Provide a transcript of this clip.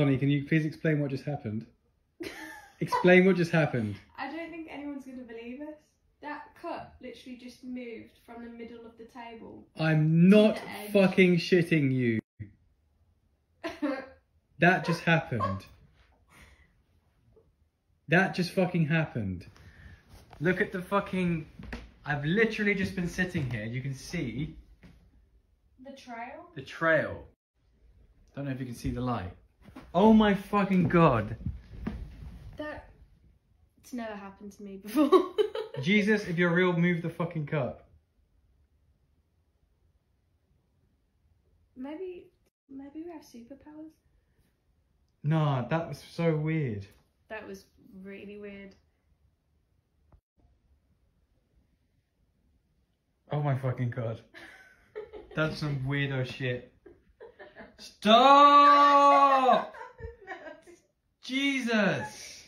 Connie, can you please explain what just happened? Explain what just happened. I don't think anyone's gonna believe us. That cup literally just moved from the middle of the table. I'm not fucking shitting you. That just happened. That just fucking happened. Look at the fucking. I've literally just been sitting here. You can see the trail? the trail. Don't know if you can see the light. Oh my fucking god. That it's never happened to me before. Jesus, if you're real, move the fucking cup. maybe maybe we have superpowers. Nah, that was so weird. That was really weird. Oh my fucking god. That's some weirdo shit. Stop! Jesus!